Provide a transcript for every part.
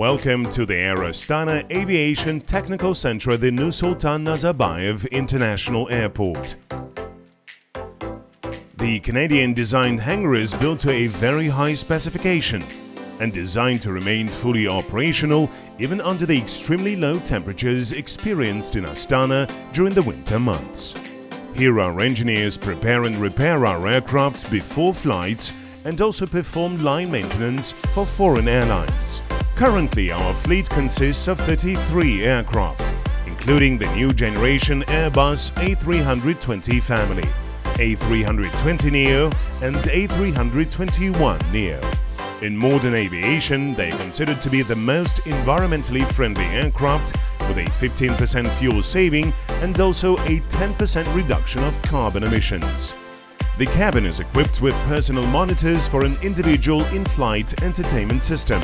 Welcome to the Air Astana Aviation Technical Center at the Sultan Nazarbayev International Airport. The Canadian-designed hangar is built to a very high specification and designed to remain fully operational even under the extremely low temperatures experienced in Astana during the winter months. Here our engineers prepare and repair our aircraft before flights and also perform line maintenance for foreign airlines. Currently, our fleet consists of 33 aircraft, including the new generation Airbus A320 family, A320neo and A321neo. In modern aviation, they are considered to be the most environmentally friendly aircraft with a 15% fuel saving and also a 10% reduction of carbon emissions. The cabin is equipped with personal monitors for an individual in-flight entertainment system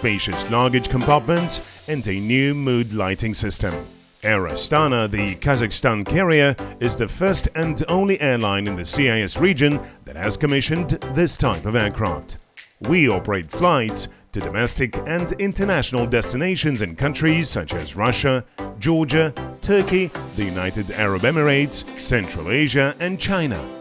spacious luggage compartments and a new mood lighting system. Air Astana, the Kazakhstan carrier, is the first and only airline in the CIS region that has commissioned this type of aircraft. We operate flights to domestic and international destinations in countries such as Russia, Georgia, Turkey, the United Arab Emirates, Central Asia and China.